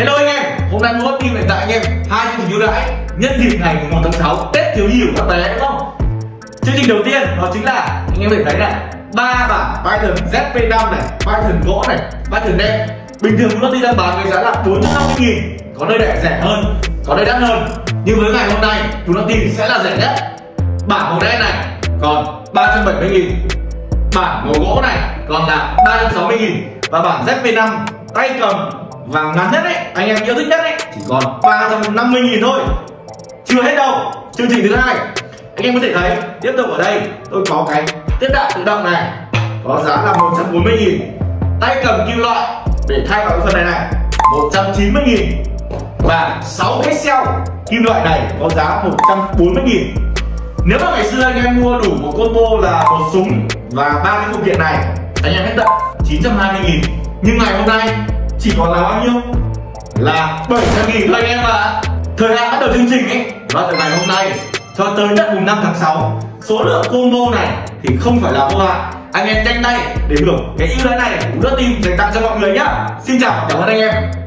Hello anh em, hôm nay mua tin lại tại anh em hai chương trình ưu đãi nhân dịp ngày 1 tháng 6 Tết thiếu nhi của các bé đúng không? Chương trình đầu tiên đó chính là anh em có thể thấy này ba bản Python ZP5 này, Python gỗ này, Python đen. Bình thường chúng nó đang bán với giá là 450 nghìn Có nơi lại rẻ hơn, có nơi đắt hơn. Nhưng với ngày hôm nay chúng nó tìm sẽ là rẻ nhất. Bản màu đen này còn 370 nghìn Bản màu gỗ này còn là 360 nghìn. Và bản ZP5 tay cầm và ngắn nhất ấy anh em yêu thích nhất ấy chỉ còn 350 000 thôi. Chưa hết đâu. Chương trình thứ hai. Anh em có thể thấy, tiếp tục ở đây, tôi có cái tiếp đạn tự động này. Có giá là 140 000 tay cầm kim loại, để thay vào cái phần này này. 190 000 và 6 cái xeo kim loại này có giá 140 000 nếu mà ngày xưa anh em mua đủ một combo là một súng và ba cái phụ kiện này, anh em hết tận 920 000 nhưng ngày hôm nay chỉ còn là bao nhiêu? Là 700 nghìn thôi anh em ạ. Thời hạn bắt đầu chương trình ấy và từ ngày hôm nay, cho tới tận mùng 5 tháng 6 số lượng combo này thì không phải là vô hạn. Anh em nhanh tay để hưởng cái ưu đãi này của nước team dành tặng cho mọi người nhá. Xin chào, cảm ơn anh em.